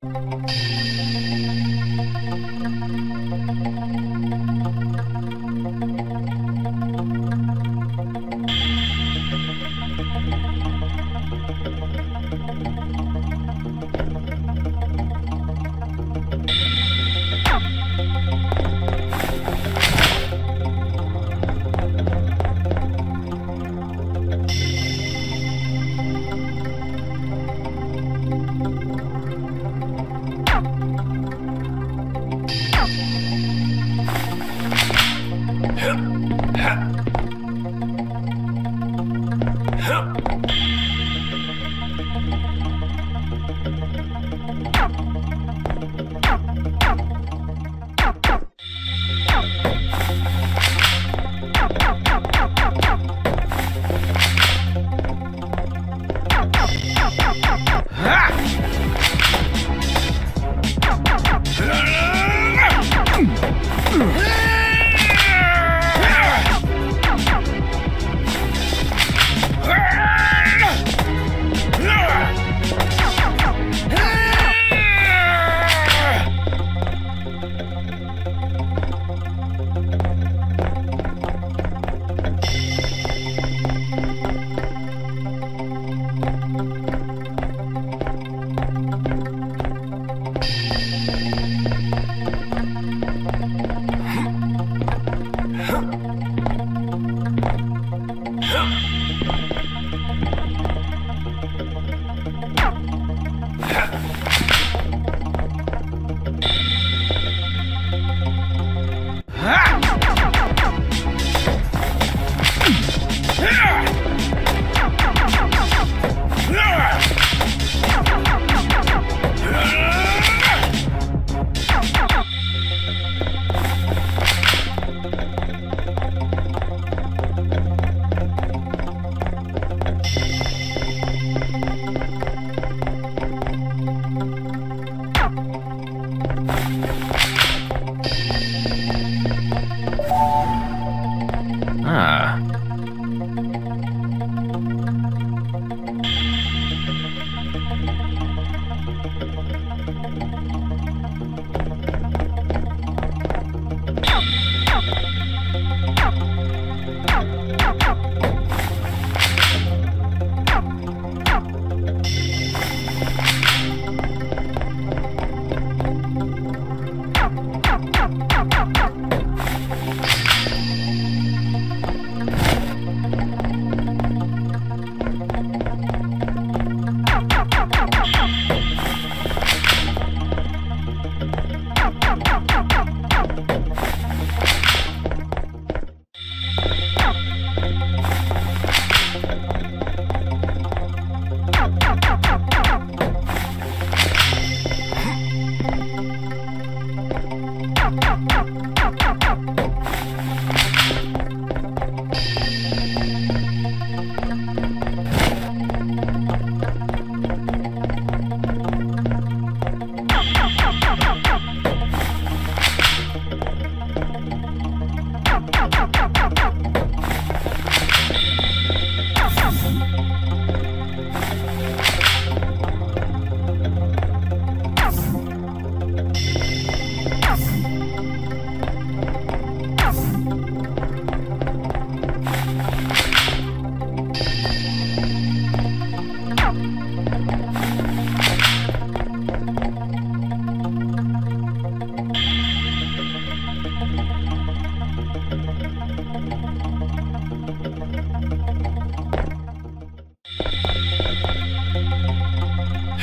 Thank you.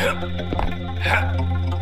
Ha!